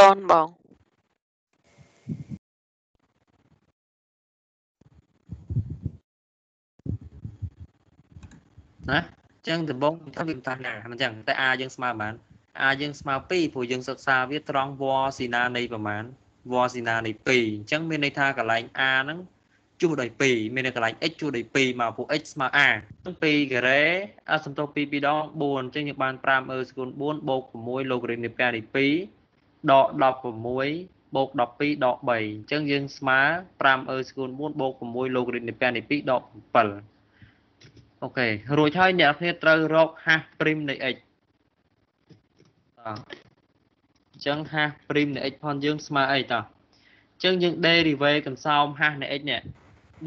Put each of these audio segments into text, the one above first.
តនបងណាអញ្ចឹងដំបងថាវាមិនតាស់ណាមិនអញ្ចឹងតែ a យើងស្មើប្រហែល a យើងស្មើ2ព្រោះយើងសិក្សាវាត្រង់វស៊ីណានៃប្រហែលវស៊ីណានៃ2អញ្ចឹងមានន័យថាកន្លែង a ហ្នឹងជួសដោយ2មាននៅកន្លែង x ជួសដោយ2មកព្រោះ x ស្មើ a អញ្ចឹង2ការ៉េអសំទោស2 2ដង4អញ្ចឹងយើងបាន5អឺស្គូន4បូក6ឡូហ្គារីមនៃពែនៃ2 ដក16បូក12ដក3អញ្ចឹងយើងស្មើ5អឺស្គូន4បូក6ឡូហ្គារីមនៃពែនៃ2ដក7អូខេរួចហើយអ្នកគ្នាត្រូវរកហាសព្រីមនៃ x បាទអញ្ចឹងហាសព្រីមនៃ x ផងយើងស្មើអីតោះអញ្ចឹងយើង derivative កន្សោមហាសនៃ x នេះ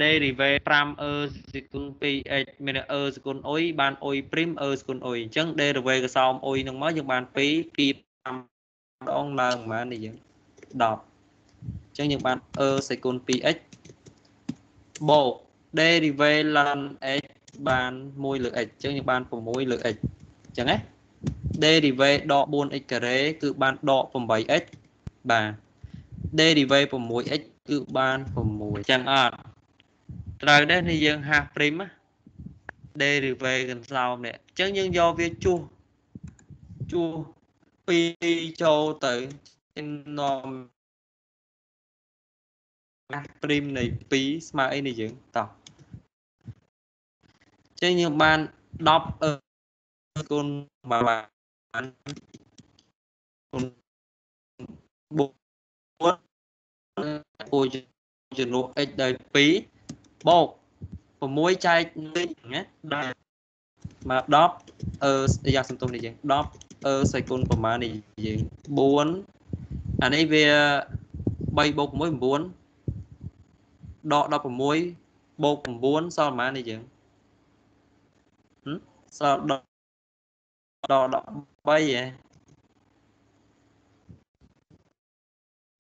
derivative 5 e សេគុណ 2x មាន e សេគុណអុយបានអុយព្រីម e សេគុណអុយអញ្ចឹង derivative កន្សោមអុយនឹងមកយើងបាន2 2 5ដងឡើងប្រហែលនេះយើង10អញ្ចឹងយើងបាន e សេគុណ 2x បូក derivative ln x បាន1លើ x អញ្ចឹងយើងបាន6លើ x អញ្ចឹងណា derivative ដក 4x ការ៉េគឺបានដក 8x បាទ derivative 6x គឺបាន6អញ្ចឹងអត់ត្រូវដែរនេះយើងហាស់ prim ណា derivative កន្សោមនេះអញ្ចឹងយើងយកវាជួសជួស 2ចូលទៅនាំហាស់ prim នៃ2ស្មើអីនេះយើងតោះចឹងយើងបាន10អឺគុណបានគុណ4គួរជំនួស x ដោយ2បូក6ចែកលេខណាដែរ មក10អឺយ៉ាងសំទុំនេះយើង10អឺសេគុណប្រមាណនេះយើង4អានេះវា3បូក6 9ដក16បូក9សល់ប្រមាណនេះយើងសល់ដល់ដល់13ហ៎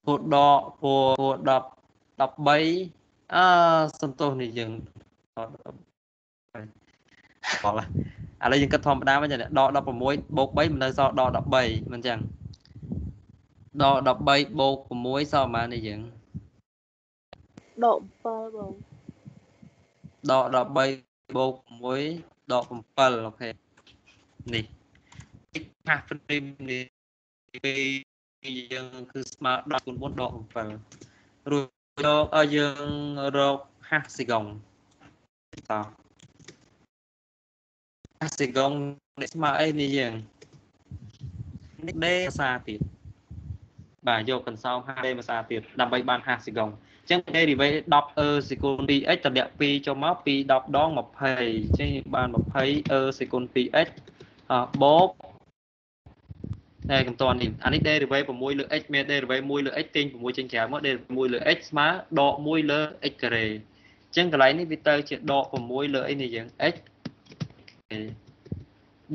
ពោដកពោ10 13អឺសន្ទុះនេះយើង បល់ឥឡូវយើងគិតធម្មតាមកចាដក16បូក3មិននៅសល់ដក13មិនចឹងដក13បូក6សល់ប្រហែលនេះយើងដក7បងដក13បូក6ដក7អូខេនេះផាសព្រីមនេះពេលយើងគឺស្មើ10គុណ4ដក7រួចយកឲ្យយើងរកហាសស៊ីកុងតោះហា សស៊ីកុងនេះស្មើអីនេះយើងនេះដេភាសាទៀតបាទយកកន្សោមហាដេភាសាទៀតដើម្បីបានហាសស៊ីកុងចឹង derivative 10 e សេគុណ 2x តម្លាក់2ចូលមក2 10ដង20ចឹងបាន20 e សេគុណ 2x បូកតែកំតាន់នេះអានេះ derivative 6លើ x មាន derivative 1លើ x ទាញ6ចេញក្រៅមក derivative 1លើ x ស្មើដក1លើ x ការ៉េអញ្ចឹងកន្លែងនេះវាទៅជាដក6លើអីនេះយើង x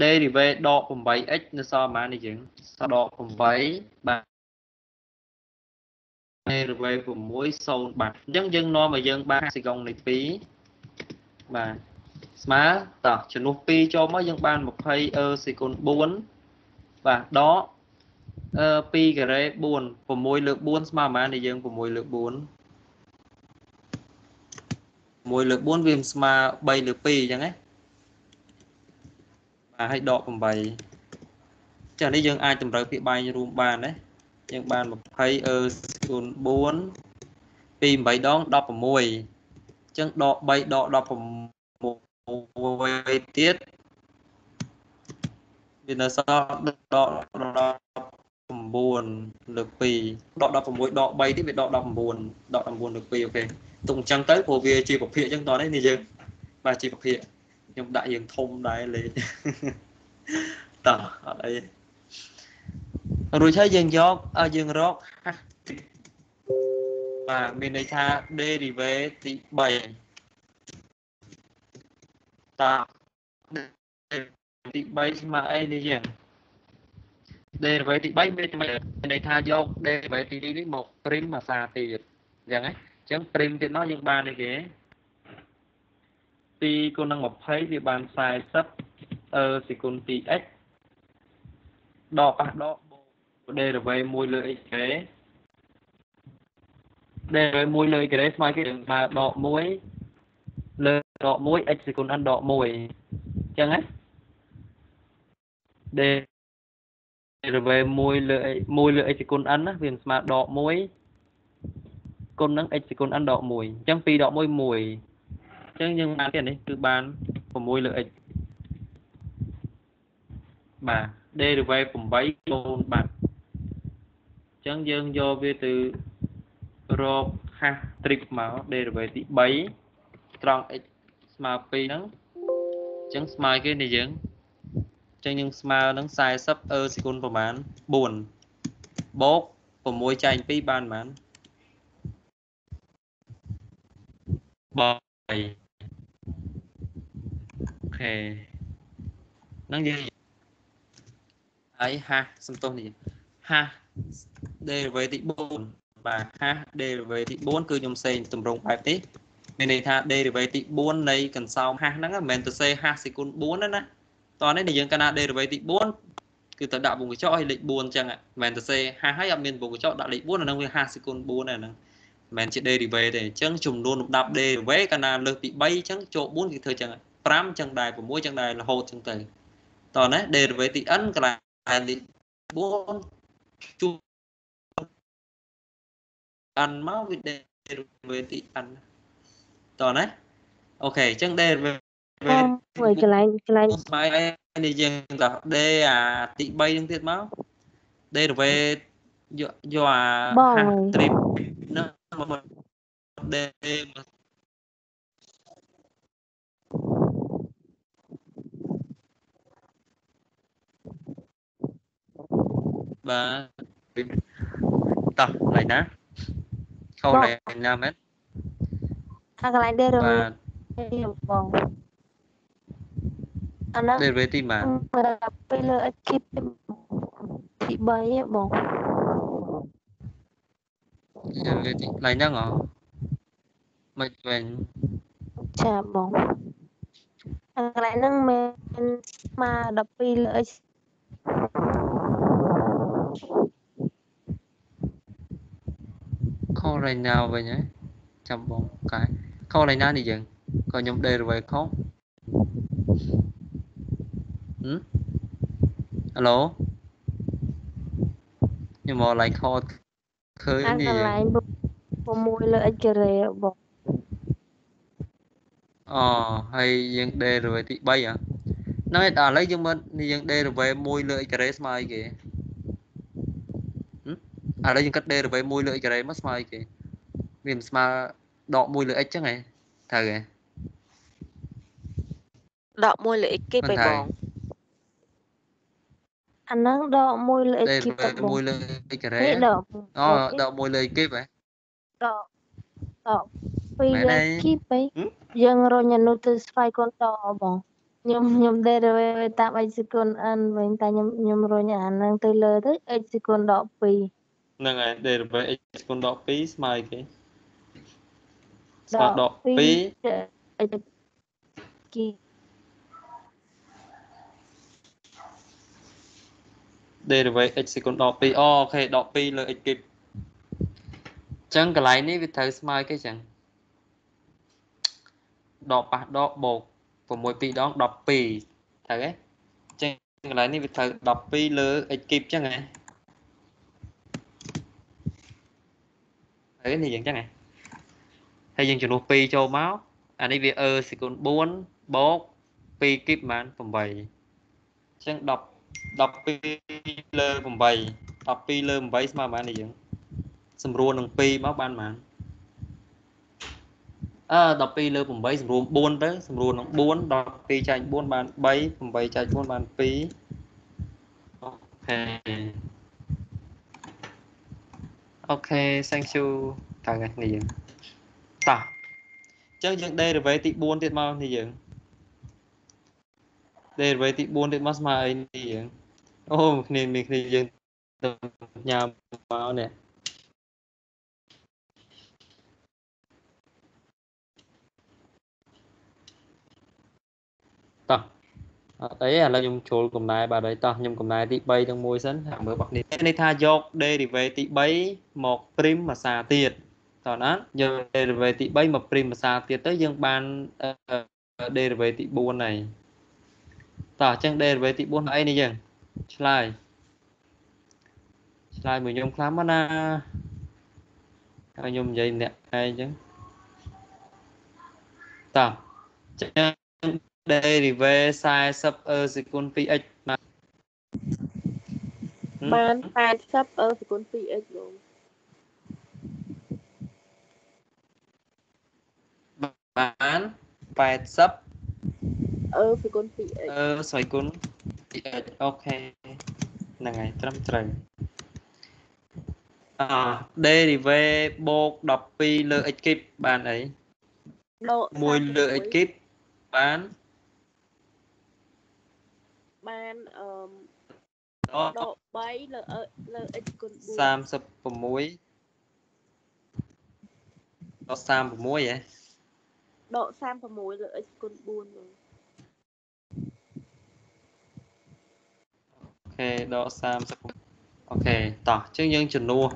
derivative ដក 8x នៅសល់ប៉ុន្មាននេះយើងសល់ដក8បាទរវេ6 0បាទអញ្ចឹងយើងនាំឲ្យយើងបានសេកុងនៃ2បាទស្មើតោះចំនួន2ចូលមកយើងបាន20អឺសេគុណ4បាទដកអឺ2ការ៉េ4 6លើ4ស្មើប៉ុន្មាននេះយើង6លើ4 6លើ4វាស្មើ3លើ2អញ្ចឹងណា បាទឲ្យដក8ចានេះយើងអាចតម្រូវពីបាយរួមបានណាយើងបាន20អឺគុណ4 2 8ដង16អញ្ចឹងដក3ដក16ទៀតវានៅសល់ដកដក9លើក2ដក16ដក3ទៀតវាដក19ដក19លើក2អូខេទុកអញ្ចឹងទៅព្រោះវាជាប្រភេទអញ្ចឹងតោះនេះយើងបាទជាប្រភេទ ខ្ញុំដាក់យើងធំដែរលេខតោះអត់អីរួចហើយយើងយកយើងរកបាទមានន័យថា derivative ទី3តាទី3ស្មើអីនេះយើង derivative ទី3មានន័យថាយក derivative ទីនេះមក prim ភាសាទៀតអញ្ចឹងណាអញ្ចឹង prim ទៀតនោះយើងបាននេះគេ 2គុណនឹង20វាបាន40អឺសេគុណ 2x ដកប៉ះដក derivative 1លើ x ក្រេ derivative 1លើ x ក្រេស្មើគេស្មើដក1លើដក 1 x សេគុណ n ដក1អញ្ចឹងណា derivative 1លើ1លើ x សេគុណ n ណាវាស្មើដក1គុណនឹង x សេគុណ n ដក1អញ្ចឹង2ដក1 1 អញ្ចឹងយើងបានទៀតនេះគឺបាន6លើ x បាទ derivative 8ដូនបាត់អញ្ចឹងយើងយកវាទៅរកហាស់ trip មក derivative ទី3ត្រង់ x ស្មើ2ហ្នឹងអញ្ចឹងស្មើគេនេះយើងអញ្ចឹងយើងស្មើនឹង40អឺសេគុណប្រហែល4បូក6ចែក2បានប៉ុន្មាន3អូ ខេហ្នឹងយើងហើយហាស់សំទោសនេះហាស់ derivative ទី4បាទហាស់ derivative ទី4គឺខ្ញុំផ្សេងតម្រងបែបនេះមានន័យថា derivative ទី4នៃកន្សោមហាស់ហ្នឹងមិនមែនទៅសេហាស់សេគុណ4ទេណាតោះនេះយើងកាលណា derivative ទី4គឺទៅដាក់វងកញ្ចក់ឲ្យលេខ4អញ្ចឹងមិនមែនទៅសេហាស់ហើយអត់មានវងកញ្ចក់ដាក់លេខ4អាហ្នឹងវាហាស់សេគុណ4ហ្នឹងមិនមែនជា derivative ទេអញ្ចឹងចំនួនលំដាប់ derivative កាលណាលើសពី3អញ្ចឹងចូល4គឺធ្វើអញ្ចឹង 5អញ្ចឹងដែរ6អញ្ចឹងដែររហូតអញ្ចឹងទៅតោះណា derivative ទី n កន្លែងតែលេខ4ជួអានមកវា derivative អានតោះណាអូខេអញ្ចឹង derivative មួយកន្លែងកន្លែងស្មើឯនេះយើងតោះ d អាទី3នឹងទៀតមក derivative យកយកអាហាស់ trip នោះមក d បាទតោះកន្លែងណាខុសកន្លែងណាមែនអាកន្លែងដេរបាទបងអានោះដេរទីម៉ាពេលលើអគីបទី3ហ៎បងដេរទីកន្លែងហ្នឹងហ៎មិនវិញចាបងអាកន្លែងហ្នឹងមានស្មើ12លើខុ សរៃណាវិញហ៎ចាំបងកែខុសរៃណានេះយើងក៏ខ្ញុំ derivative ខុសហឹមហៅឡូខ្ញុំមក like ខុសឃើញនេះកន្លែង6លើ x ការ៉េបងអូហើយយើង derivative ទី3ហ៎ហ្នឹងហើយដល់ឥឡូវយើងមើលយើង derivative 1លើ x ការ៉េស្មើអីគេ ឥឡូវយើងគិត derivative 1លើ x ការ៉េមកស្មើអីគេវាមិនស្មើដក1លើ x ចឹងហ៎ត្រូវហ៎ដក1លើ x គេបែបងអាហ្នឹងដក1លើ x គេបែបង1លើ x ការ៉េអូដក1លើ x គេបែដកដក2លើ x គេបែយើងរញនុទៅស្វ័យកូនដកបងខ្ញុំខ្ញុំ derivative តាម x សេគុណ n វិញតែខ្ញុំខ្ញុំរញអាហ្នឹងទៅលើទៅ x សេគុណដក2 ហ្នឹងហើយ derivative x គុណដក2ស្មើគេស្មើដក2គី derivative x គុណដក2អូខេដក2លើ x គីបចឹងកន្លែងនេះវាត្រូវស្មើគេចឹងដកប៉ះដកបូក6 2ដង12ត្រូវទេចឹងកន្លែងនេះវាត្រូវ12លើ x គីបចឹងហ៎ ហើយនេះយ៉ាងចឹងហ៎ហើយយើងចំនួន2ចូលមកអានេះវាអឺសេគុណ4បូក2គីបបាន8អញ្ចឹង10 12លើ8 12លើ8ស្មើបាននេះយើងសម្រួលនឹង2មកបានបានអឺ12លើ8សម្រួល4ទៅសម្រួលនឹង4 12ចែក4បាន3 8ចែក4បាន2អូខេ អូខេ thank you តើនេះយើងតោះអញ្ចឹងយើង derivative ទី4ទៀតមកនេះយើង derivative ទី4ទៀតមកស្មើអីនេះយើងអូគ្នាមានគ្នាយើងញ៉ាំមកនេះតោះ អត់អីឥឡូវខ្ញុំចូលកំណែបាទហើយតោះខ្ញុំកំណែទី3ទាំងមួយសិនមើលបងនេះនេះថាយក derivative ទី3មក prim ភាសាទៀតតោះណាយក derivative ទី3មក prim ភាសាទៀតទៅយើងបាន derivative ទី4ហើយតោះអញ្ចឹង derivative ទី4អីនេះយើងឆ្លើយឆ្លើយមួយខ្ញុំខ្លាំងមកណាហើយខ្ញុំនិយាយម្នាក់ឯងអញ្ចឹងតោះអញ្ចឹង derivative 40អឺសេគុណ 2x បានបាន80អឺសេគុណ 2x បងបាន80អឺសេគុណ 2x អឺសេគុណ 2x អូខេហ្នឹងហើយត្រឹមត្រូវអ derivative បូក12លើ x គីបបានអីដក1លើ x គីបបាន បានអឺមដកដក3លើលើ x គុណ4 36ដក36ហ៎ដក36លើ x គុណ4បងអូខេដក30អូខេតោះអញ្ចឹងយើងជំនួស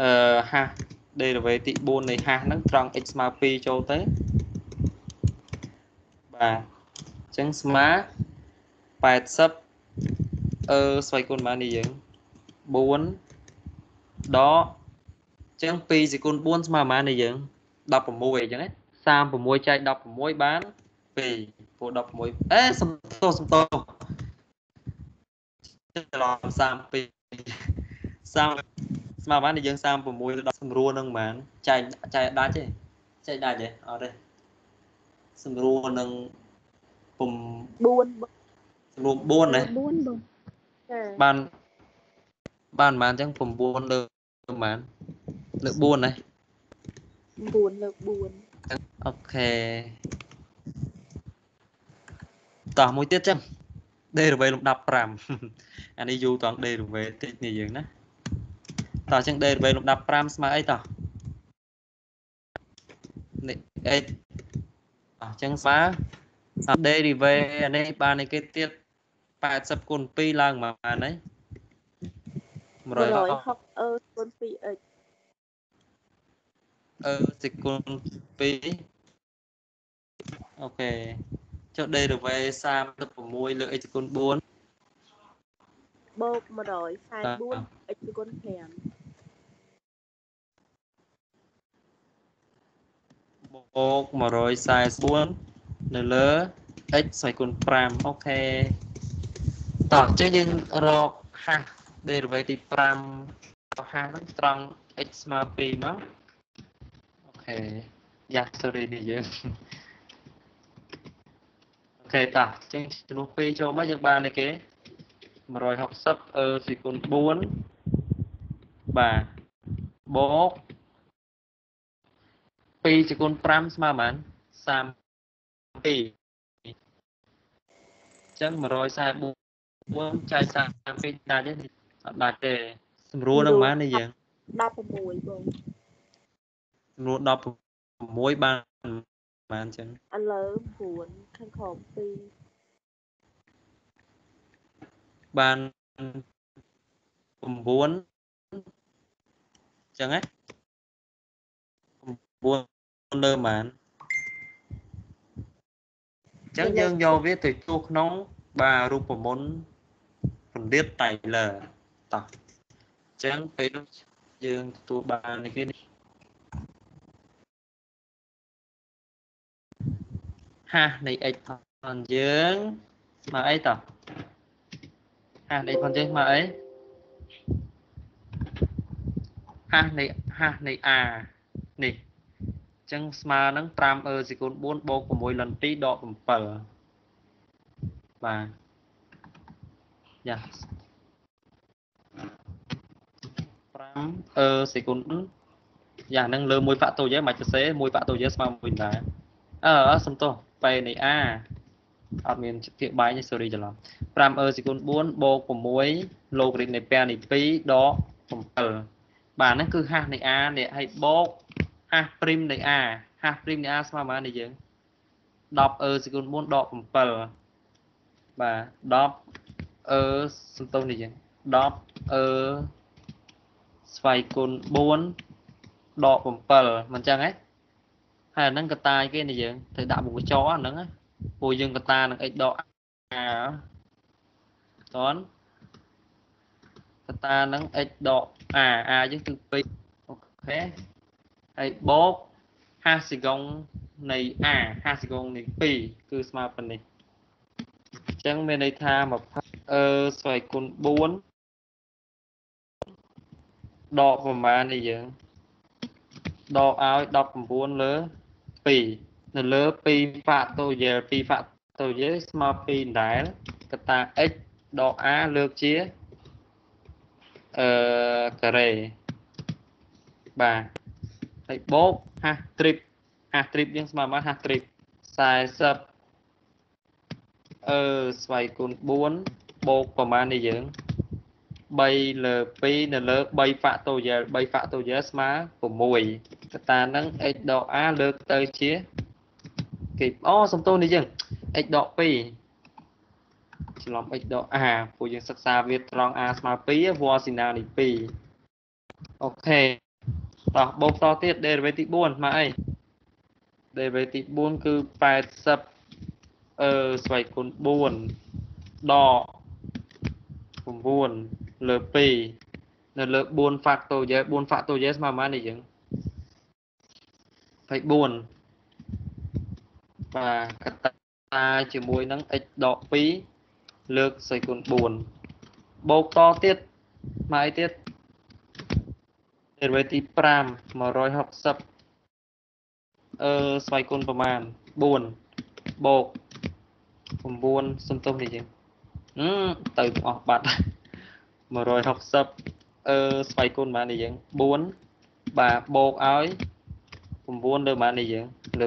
អឺហាស់ derivative ទី4នៃហាស់ហ្នឹងត្រង់ x ស្មើ2ចូលទៅបាទអញ្ចឹងស្មើ 80អឺស្វ័យគុណបាននេះយើង4ដកអញ្ចឹង2សេគុណ4ស្មើប៉ុន្មាននេះយើង16អញ្ចឹងណា36ចែក16បាន2ព្រោះ16អេសំទោសសំទោសច្រឡំ32 30ស្មើបានយើង36ដល់ស្រួលនឹងប៉ុន្មានចែកចែកដាច់ទេចែកដាច់ទេអត់ទេស្រួលនឹងពុំ4បងស្រួល4ណា4បងចាបានបានប៉ុន្មានអញ្ចឹង9លើប៉ុន្មានលើ4ណា9លើ4អូខេតោះមួយទៀតចឹង derivative លំដាប់5អានេះយូរតង់ derivative តិចនេះយើងណាតោះចឹង derivative លំដាប់5ស្មើអីតោះនេះ x អញ្ចឹងស្មើ derivative អានេះបាននេះគេទៀត 80គុណ2ឡើងមកបានហើយ160 160អឺគុណ 2x អឺសេគុណ2អូខេចុះ derivative 36លើ x សេគុណ4បូក144 x គុណ5បូក144នៅលើ x ស្វ័យគុណ5អូខេ តោះអញ្ចឹងយើងរកហាស់ derivative 5ហាស់ហ្នឹងត្រង់ x ស្មើ2មកអូខេយ៉ា sorry នេះយើងអូខេតោះអញ្ចឹងចំនួន2ចូលមកយើងបាននេះគេ160អឺសេគុណ4បាទបូក2សេគុណ5ស្មើប៉ុន្មាន32អញ្ចឹង144 ចែក32ដាច់ទេអត់ដាច់ទេស្រួលនឹងប៉ុន្មាននេះយើង16បងស្រួល16បានប៉ុន្មានអញ្ចឹងឥឡូវ9ខាងក្រោម2បាន9អញ្ចឹងហ៎9លើប៉ុន្មានអញ្ចឹងយើងយកវាទៅជួសក្នុងបាទរូបមន្ត បណ្ឌិតតៃលើតោះអញ្ចឹងពេលនោះយើងទទួលបាននេះគេហាស់នៃ x ផងយើងស្មើអីតោះហាស់នៃផងយើងស្មើអីហាស់នៃហាស់នៃ a នេះអញ្ចឹងស្មើនឹង5អឺសេគុណ4បូក6លិន2ដក7បាទ យ៉ា5អឺសេគុណយ៉ាហ្នឹងលើ1ហ្វាក់តូយើមកសរសេរ1ហ្វាក់តូយើស្មើ1ដែរអឺសំទោសបែនៃ a អត់មានភាគបាយទេ sorry ច្រឡំ5អឺសេគុណ4បូក6លូករីកនៃពែនៃ2ដក7បាទហ្នឹងគឺហាស់នៃ a នេះហើយបូកហាស់ព្រីមនៃ a ហាស់ព្រីមនៃ a ស្មើប៉ុន្មាននេះយើង10អឺសេគុណ4ដក7បាទ10 អឺសំទោសនេះចឹង10អឺស្វ័យគុណ4ដក7មិនចឹងហ៎ហើយអាហ្នឹងកតាយគេនេះយើងត្រូវដាក់មុខកញ្ចអាហ្នឹងព្រោះយើងកតានឹង x ដក a តនកតានឹង x ដក a a យើងគឺ2អូខេហើយបូកហាស៊ីកុងនៃ a ហាស៊ីកុងនៃ2គឺស្មើប៉ុណ្នេះអញ្ចឹងមានន័យថា20 អឺស្វ័យគុណ4ដកប្រមាណនេះយើងដកឲ្យ19លើ2នៅលើ2ហ្វាក់តូយែល2ហ្វាក់តូយែលស្មើ2ដែលកតា x ដក a លើកជាអឺការ៉េបាទហើយបូកហាស់ទ្រីបហាស់ទ្រីបយើងស្មើមកហាស់ទ្រីប40អឺស្វ័យគុណ4 បូកប្រមាណនេះយើង3លើ2នៅលើ3ហ្វាក់តូយែល3ហ្វាក់តូយែលស្មើ6កតាហ្នឹង x ដក a លើកទៅជាគេអូសំទោសនេះយើង x ដក2ច្រឡំ x ដក a ព្រោះយើងសិក្សាវាត្រង់ a ស្មើ2វ៉ស៊ីណានេះ2អូខេតោះបូកតទៀត derivative 4ស្មើអី derivative 4គឺ80អឺស្វ័យគុណ4ដក 9លើ2នៅលើ4 factorial 4 factorial ស្មើប៉ុន្មាននេះយើង24បាទកតាជាមួយនឹង x ដក2លើកសេគុណ4បូកតទៀតមកអីទៀត derivative 5 160អឺស្វ័យគុណប្រមាណ4បូក9សំទុះនេះយើងអឺ ទៅទាំងអស់បាត់160អឺស្វ័យគុណប៉ុន្មាននេះយើង4បាទបូកឲ្យ9លើប៉ុន្មាននេះយើងលើ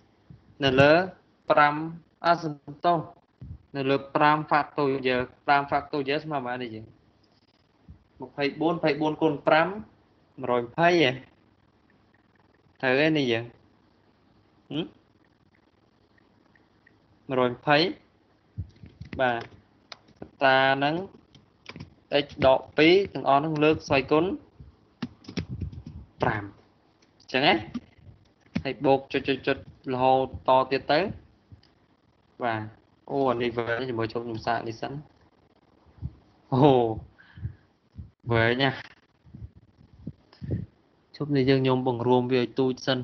2នៅលើ5អសន្តោសនៅលើ5 factorial 5 factorial ស្មើប៉ុន្មាននេះយើង24 24គុណ5 120ហ៎ត្រូវឯនេះយើង120បាទ តាហ្នឹង x ដក2ទាំងអស់ហ្នឹងលើកស្វ័យគុណ5អញ្ចឹងណាហើយបូកចុចចុចចុចរហូតតទៀតទៅបាទអូអានេះវិញជាមួយជុំខ្ញុំសាកនេះសិនអូវិញណាជប់នេះយើងខ្ញុំបង្រួមវាឲ្យទូចសិន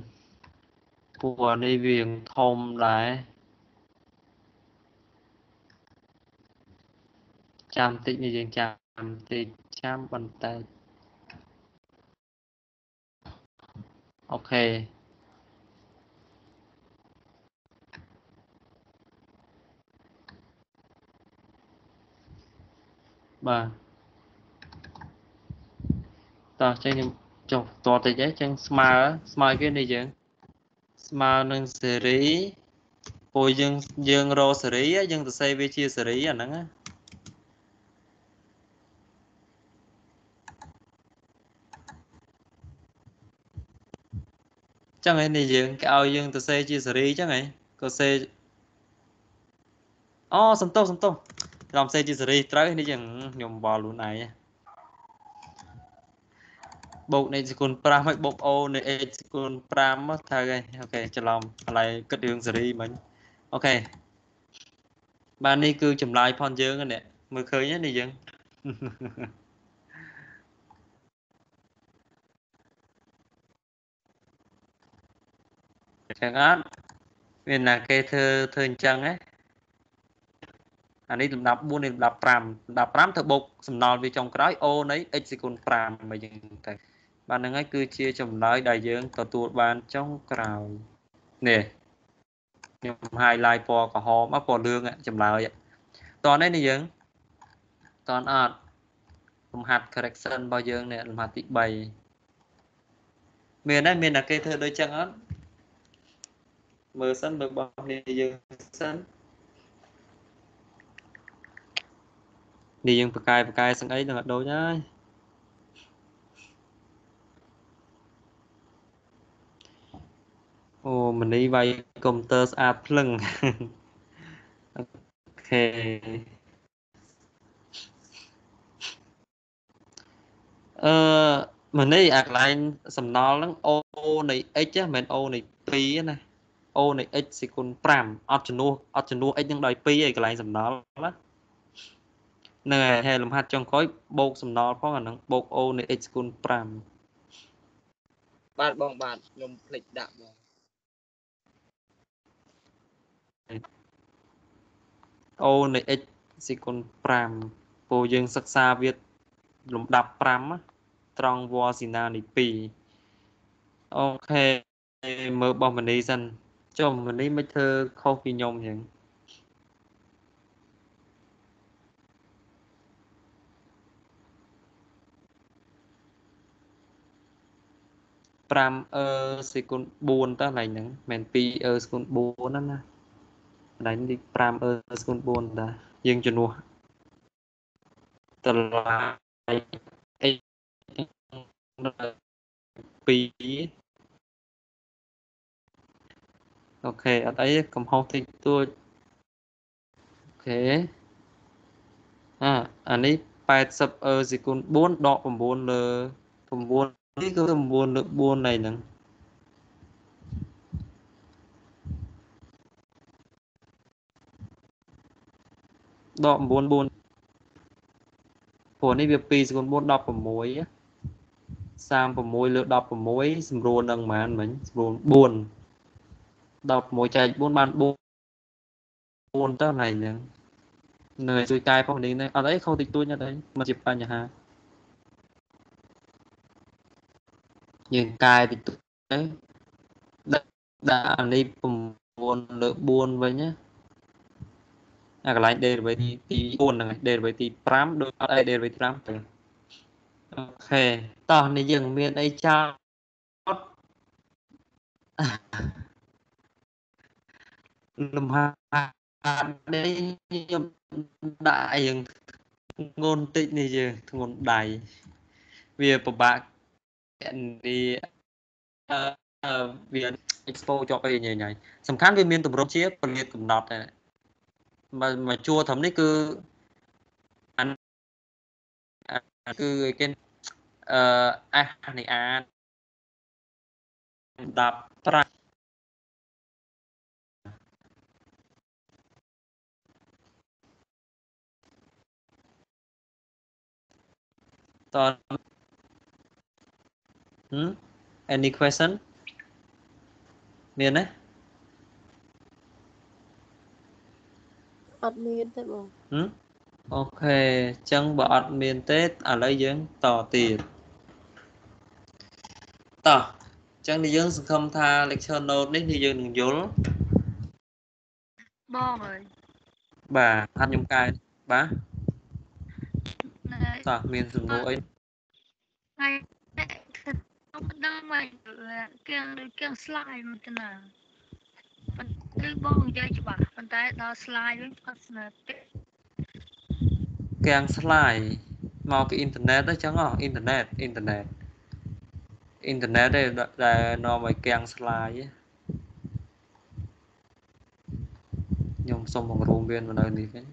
ព្រោះអានេះវាធំដែរ ចាំតិចនេះយើងចាំតិចចាំបន្តិចអូខេបាទតោះចេញខ្ញុំចុះតតិចចឹងស្មើស្មើគេនេះយើងស្មើនឹងសេរីព្រោះយើងយើងរកសេរីយើងសរសេរវាជាសេរីអាហ្នឹងណា ចឹងឯនេះយើងគេឲ្យយើងទៅសេជាសេរីចឹងឯងក៏សេអូសំទោសសំទោសត្រង់សេជាសេរីត្រូវនេះចឹងខ្ញុំបល់ខ្លួនឯងបូកនៃសគុណ5ហើយបូក O នៃ x សគុណ5មកត្រូវហើយអូខេច្រឡំកន្លែងគិតរឿងសេរីមិញអូខេបាទនេះគឺចម្លើយផនយើងនេះមើលឃើញនេះយើង ចឹងអត់មានណាគេធ្វើធ្វើអញ្ចឹងហ៎អានេះលំដាប់4នេះលំដាប់5លំដាប់5ធ្វើបូកសំណល់វាចុងក្រោយ O នៃ x សេគុណ5មកយ៉ាងទៅបាទហ្នឹងហើយគឺជាចម្លើយដែលយើងទទួលបានចុងក្រោយនេះខ្ញុំ highlight ពណ៌ក្រហមពណ៌លឿងចម្លើយតោះនេះនេះយើងតន់អត់លំហាត់ correction របស់យើងនេះលំហាត់ទី3មានហើយមានតែគេធ្វើដូចចឹងអត់ មើលសិនមើលរបស់នេះយើងសិននេះយើងបកកាយបកកាយសឹងអីនឹងអត់ដូចហើយអូមនីវាយកុំព្យូទ័រស្អាតភ្លឹងអូខេអឺមកនេះអាកន្លែងសំណល់ហ្នឹង O នៃ x ហ្នឹងមិនមែន O នៃ2ណា O នៃ x សេគុណ5អត់ជំនួសអត់ជំនួស x នឹងដោយ2ឯកន្លែងសំណល់ណាហ្នឹងហើយហើយលំហាត់ចុងក្រោយបូកសំណល់ផងអាហ្នឹងបូក O នៃ x សេគុណ5បាទបងបាទខ្ញុំភ្លេចដាក់បង O នៃ x សេគុណ5ព្រោះយើងសិក្សាវាលំដាប់5ត្រង់វ៉ស៊ីណានៃ2អូខេមើលរបស់មនីសិន ចុះមនីមិនធ្វើខុសពីខ្ញុំអញ្ចឹង5អឺសេគុណ4តើកន្លែងហ្នឹងមិន2អឺសេគុណ4ណាណាកន្លែងនេះ5អឺសេគុណ4តាយើងជំនួសតម្លៃ x 2 អូខេអត់អីកំហុសតិចតួចអូខេអាអានេះ80អឺសេគុណ4ដក9លើ9នេះគឺ9លើ4នៃហ្នឹងដក9 4ព្រោះនេះវា2សេគុណ4 16 36លើ16សម្រួលនឹងប៉ុន្មានមិញសម្រួល4 16ចែក4បាន4 4ទៅណៃហ្នឹងនៅជួយកែផងនេះអត់អីខុសតិចតួចអត់អីមិនជាបញ្ហាយើងកែតិចតួចទៅដាក់អានេះ9លើ4វិញណាអាកន្លែង derivative ទី4ហ្នឹង derivative ទី5ដូចអត់អី derivative 5ទៅអូខេតោះនេះយើងមានអីចោត លំហាត់នេះខ្ញុំដាក់រៀងងន់តិចនេះយើងធ្ងន់ដៃវាពិបាកនេះអឺវា expo ជាប់អីញ៉ៃញ៉ៃសំខាន់វាមានទម្រង់ជាពលិតកំណត់តែមកមកជួរធំនេះគឺអានគឺគេអឺអះនេះអាន10 5 តហឹម any question មានទេអត់មានទេបងហឹមអូខេអញ្ចឹងបើអត់មានទេឥឡូវយើងតទៀតតោះអញ្ចឹងនេះយើងសង្ឃឹមថា lecture note នេះនេះយើងនឹងយល់បងអើយបាទហាត់ខ្ញុំកែបាទ តោះមានសំណួរអីហើយខ្ញុំមិនដឹងមកគៀងដូចគៀង slide មកទៅណាគឺបងនិយាយច្បាស់ប៉ុន្តែដល់ slide វិញអត់ស្នាទេកាំង slide មកពីអ៊ីនធឺណិតអញ្ចឹងអ៊ីនធឺណិតអ៊ីនធឺណិតអ៊ីនធឺណិតទេដែលនាំឲ្យកាំង slide ខ្ញុំសូមបង្រួមវានៅនេះវិញ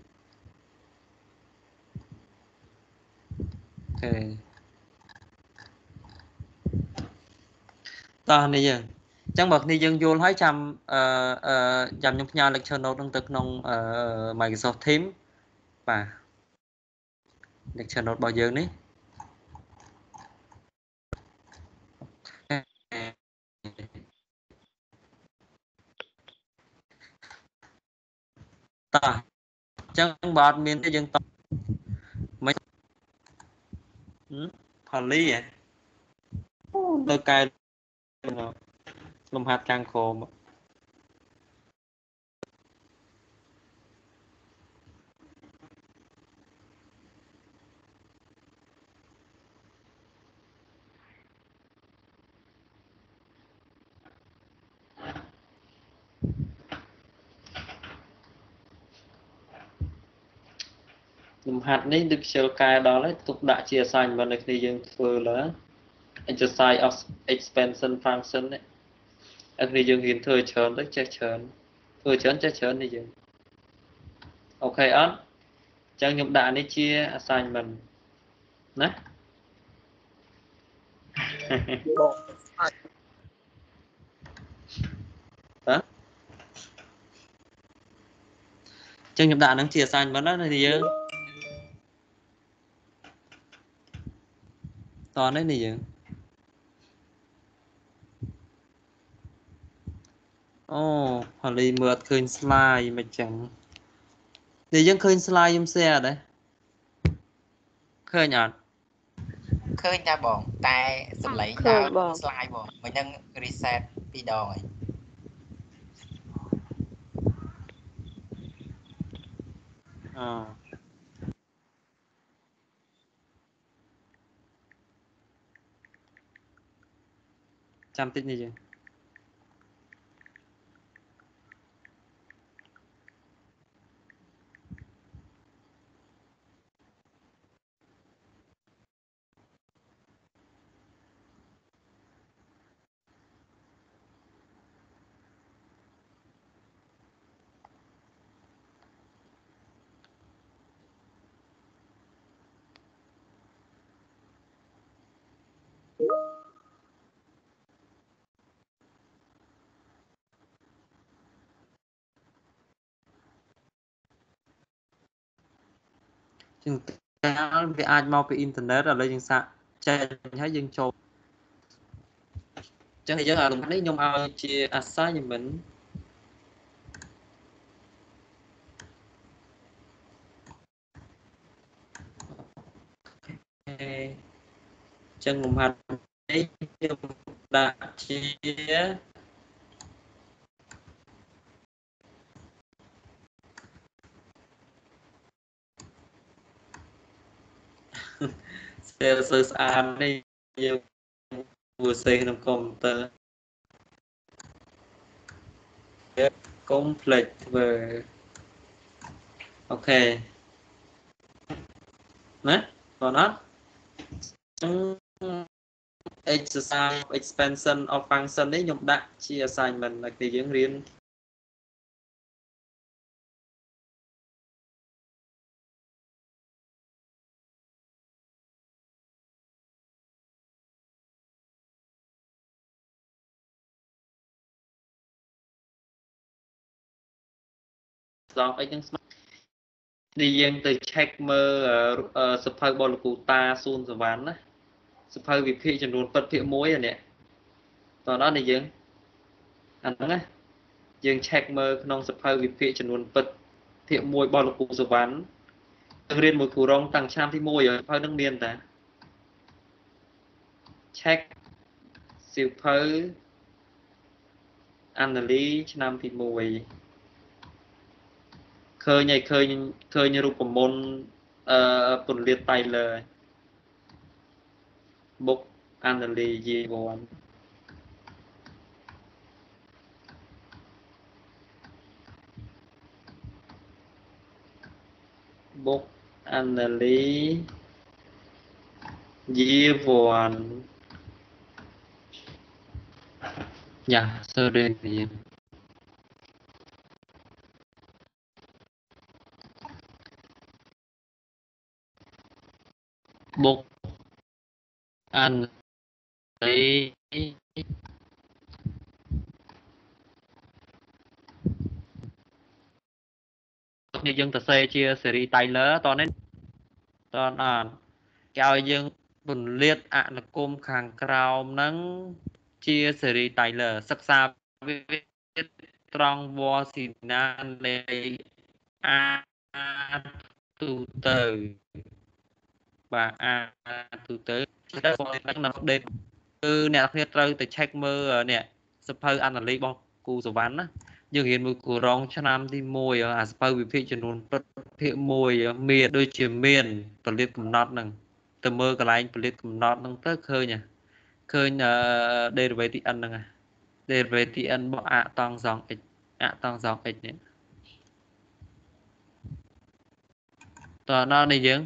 ខេតោះនេះយើងអញ្ចឹងបើគ្នាយើងយល់ហើយចាំអឺចាំខ្ញុំផ្ញើ lecture note នឹងទៅក្នុង Microsoft Teams បាទ lecture note របស់យើងនេះតោះអញ្ចឹងបើអត់មានទេយើងតមិនផ លីហ៎នៅកែលំហាត់ខាងក្រោមលំ ហាត់នេះដូចខ្ជិលកែដល់ហើយទុកដាក់ជា assignment នៅគ្នាយើងធ្វើលើ exercise of expansion function នេះអត់គ្នាយើងរៀនធ្វើច្រើនទៅចេះច្រើនធ្វើច្រើនចេះច្រើននេះយើងអូខេអត់អញ្ចឹងខ្ញុំដាក់នេះជា assignment ណាបងចឹងខ្ញុំដាក់ហ្នឹងជា assignment ណានេះយើង តនេះនេះយើងអូផលីមើលអត់ឃើញ slide មិនចឹងនេះយើងឃើញ slide ខ្ញុំ share អត់ទេឃើញអត់ឃើញតាបងតែសម្លេងឃើដើញមបង slide បងមិននឹង reset ពីរដងហើយអ ចាំតិ ជាងកាលវាអាចមកពីអ៊ីនធឺណិតឥឡូវយើងសាកចេញហើយយើងចូលអញ្ចឹងយើងអាលំនេះខ្ញុំឲ្យជា assignment អញ្ចឹងលំហាត់នេះខ្ញុំដាក់ជា សេសើស្អាតនេះយើងគួរសេក្នុងកុំព្យូទ័រ complex ធ្វើអូខេណាបងអត់អញ្ចឹង exercise expansion of function នេះខ្ញុំដាក់ជា assignment ដែលគេយើងរៀន ស្ង x នឹងស្មើនេះយើងទៅ check មើលអឺសភៅបលគូតាសួនសវណ្ណណាសភៅវិភាគចំនួនពិតភាគ1អានេះតោះដល់នេះយើងអាហ្នឹងណាយើង check មើលក្នុងសភៅវិភាគចំនួនពិតភាគ1បលគូសវណ្ណយើងរៀនមួយគូរងតាំងឆ្នាំទី1សភៅហ្នឹងមានតា check សៀវភៅ analysis ឆ្នាំទី1 ឃើញហើយឃើញឃើញរូបមន្តអឺពន្លាត Tyler book analysis year 1 book analysis year 1 Yeah, so then yeah. book and the នេះយើ ងទៅសេជាសេរី Tyler តនេះតអត់គេឲ្យយើងពន្លាតអនុគមខាងក្រោមហ្នឹងជាសេរី Tyler សិក្សាវាត្រង់វ៉ស៊ីណាលេអាទូទៅ បាទអាទូទៅទៅក្នុង update គឺអ្នកគ្នាត្រូវទៅ check មើលនេះសភៅ analysis របស់គូសវណ្ណណាយើងរៀនមួយគូរងឆ្នាំទី1អាសភៅវិភាគចំនួនពិតភាគ1មានដូចជាមានពលិតកំណត់ហ្នឹងទៅមើលកន្លែងពលិតកំណត់ហ្នឹងទៅឃើញឃើញ derivative n ហ្នឹង derivative n របស់អតង់ 2x អតង់ 2x នេះតើដល់នេះយើង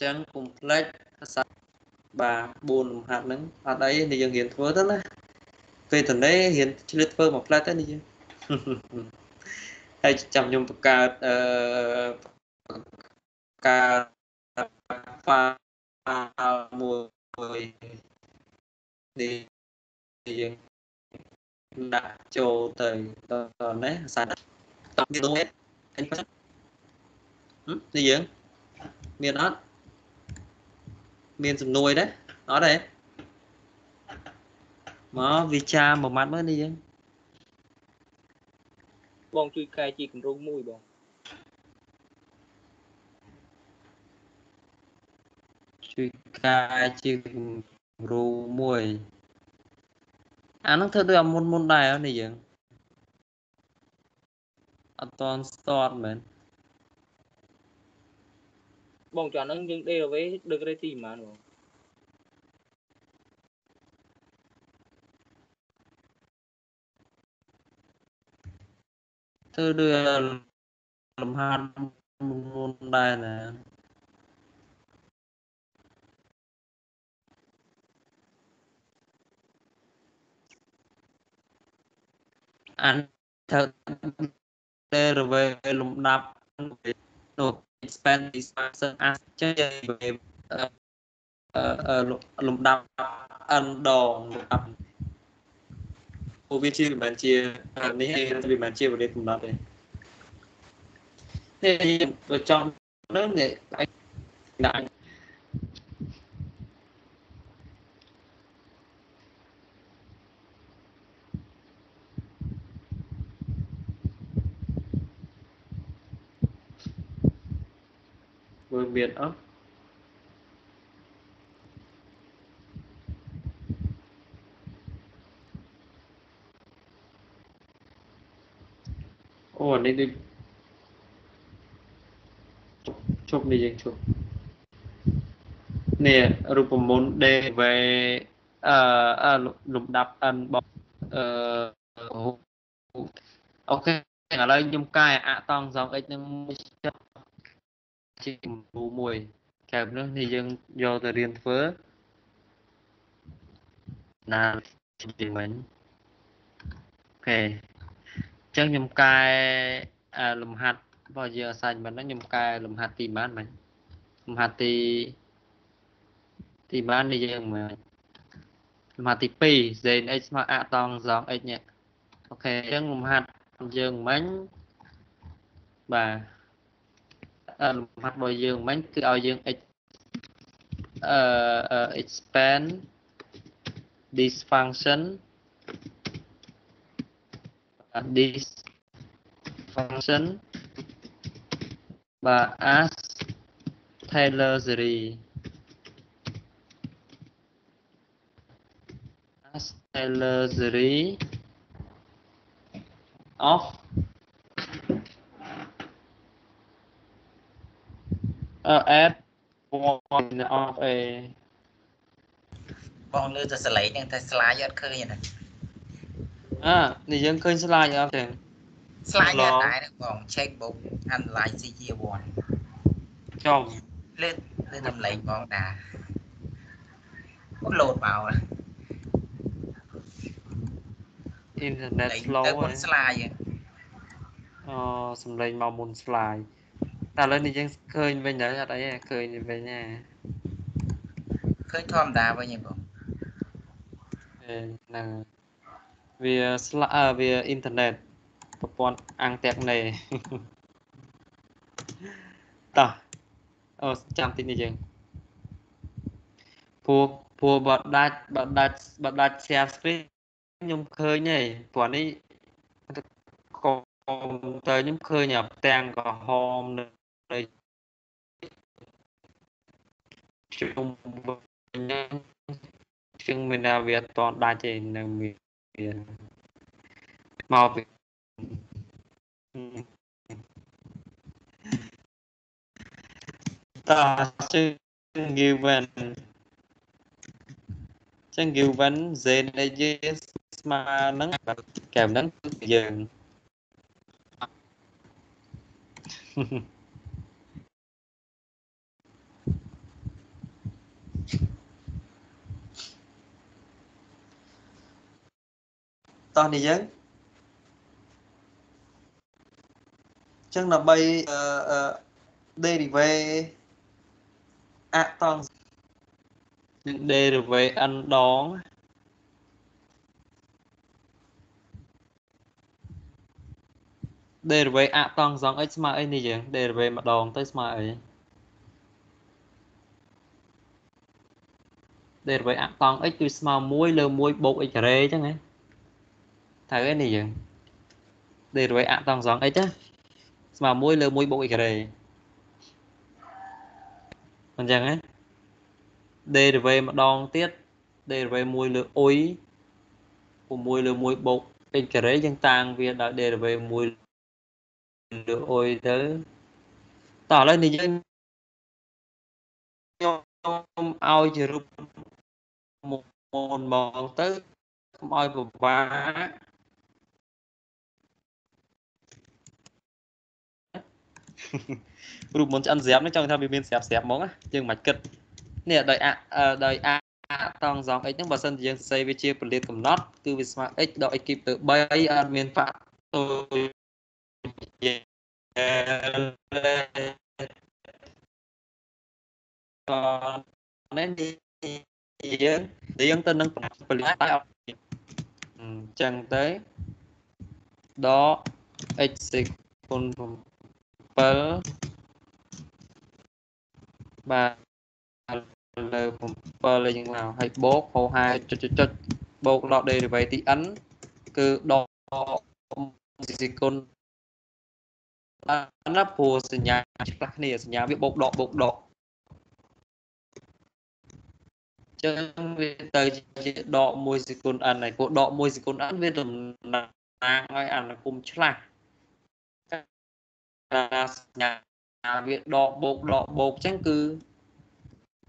ចឹង complex ភាសាបាទ4លំហាត់ហ្នឹងអត់អីនេះយើងរៀនធ្វើទៅណាពេលតនេរៀនឆ្លៀតធ្វើមួយផ្លែតទៅនេះយើងហហើយចាំខ្ញុំបង្កើតអឺការហ្វាមួយនេះយើងដាក់ចូលទៅដល់នេះអាសាតមានដូចអញប៉ះនេះយើងមានអត់ មានសំនួយដែរអត់ទេមកវិចារមួយម៉ាត់មើលនេះយើងបងជួយកែជាគម្រោងមួយបងជួយកាយជាគំរូមួយអាហ្នឹងធ្វើដូចអាមុនមុនដែរនេះយើងអត់តន start មែន បងចាហ្នឹងយើងដេរវេដឹករេទីប៉ុន្មានបងធ្វើដូចលំហាត់មុនមុនដែរណាអានធ្វើតែរវេលំដាប់នោះ expand expansion អាចចេះអឺអឺលំដាប់ n ដងលំដាប់ព្រោះវាជាមិនមែនជាអានេះទេវាមិនមែនជាវេកំណត់ទេនេះបើចង់នឹងនេះដាក់ មើលមានអត់អូអានេះដូចជប់នេះយើងជប់នេះរូបមន្ត DV អឺអឺលំដាប់ n រប ស់អឺអូខេឥឡូវខ្ញុំកែអតង់ 2x នឹងមួយចិត្តជាគំរូមួយកែបនេះនេះយើងយកទៅរៀនធ្វើណាជាមិញអូខេអញ្ចឹងខ្ញុំកែអាលំហាត់របស់យើង assignment ហ្នឹងខ្ញុំកែលំហាត់ទីប៉ុន្មានមិញលំហាត់ទីទីប៉ុន្មាននេះយើងមើលលំហាត់ទី2 zen x ស្មើអតង់ 2x នេះអូខេអញ្ចឹងលំហាត់យើងមិញបាទអឺ លំហាត់របស់យើងមិញគឺឲ្យយើង x អឺ expand this function this function បាទ as Taylor series as Taylor series of uh, at one of a បងលើទៅសលេងហ្នឹងតែស្លាយអត់ឃើញណាអើនេះយើងឃើញ slide អត់ទេស្លាយអត់ដែរហ្នឹងបង check book analyze CG1 ចុះលើលើដំឡេងបងតាអូលោតមក internet លេង slow ទៅមុហើនយស្លាយហ្នឹងអូសំឡេងមកមុន slide តែឥឡូវនេះយើងឃើញវិញហើយអត់អីទេឃើញវិញហ่าឃើញធម្មតាវិញហ្នឹងបងហ្នឹងវាស្លាវាអ៊ីនធឺណិតប្រព័ន្ធអាំងតាក់ណេតោះអូចាំតិចនេះយើងព្រោះព្រោះបើដាច់បើដាច់បើដាច់ share screen ខ្ញុំឃើញហើយព្រោះនេះកុំព្យូទ័រខ្ញុំឃើញអាផ្ទាំងក្រហមនៅ ជុំវិញហ្នឹងជាងមានថាវាអត់តដាច់ទេនៅមានមកពីតោះជើង given ចឹង given zen ដែលយើងស្មើនឹងកែមហ្នឹងគឺយើង តោះនេះយើងចឹងដើម្បីអឺអឺ derivative អតង់នឹង derivative n ដង derivative អតង់សង x ស្មើអីនេះយើង derivative ម្ដងទៅស្មើអី derivative អតង់ x គឺស្មើ1លើ1បូក x ការ៉េអញ្ចឹងណា ត្រូវឯនេះយើង derivative អតង់សង x ណាស្មើ1លើ1បូក x ការ៉េអញ្ចឹងណា derivative ម្ដងទៀត derivative 1លើអ៊ុយ6លើ1បូក x ការ៉េយើងតាំងវាដល់ derivative 1លើអ៊ុយទៅតោះឥឡូវនេះយើងខ្ញុំឲ្យជារូបមុខមុនមកទៅកុំឲ្យពិបាក រូបមុនឆ្អិនស្រាប់នេះចង់ថាវាមានស្រាប់ស្រាប់ហ្មងយើងមិនគិតនេះដោយអដោយអតង់សង x ហ្នឹងបើសិនជាយើងសរសេរវាជាពលាតកំណត់គឺវាស្មើ x ដល់ x គីបទៅ3អត់មានបាក់ទៅតនេះយើងយើងទៅនឹងពលិតែអត់អញ្ចឹងទៅដក x គុណ 7បាទលើ7លេខយ៉ាងមកហើយបូកហោហាចុចចុចបូកដល់ derivative ទី n គឺដកសិគុណអាណាព្រោះសញ្ញាឆ្លាស់គ្នាសញ្ញាវាបូកដកបូកដកចឹងវាទៅជាដក1សេគុណ n ហើយព្រោះដក1សេគុណ n វាតំណាងឲ្យអនុគមឆ្លាស់កា សញ្ញាវាដកបូកដកបូកចឹងគឺ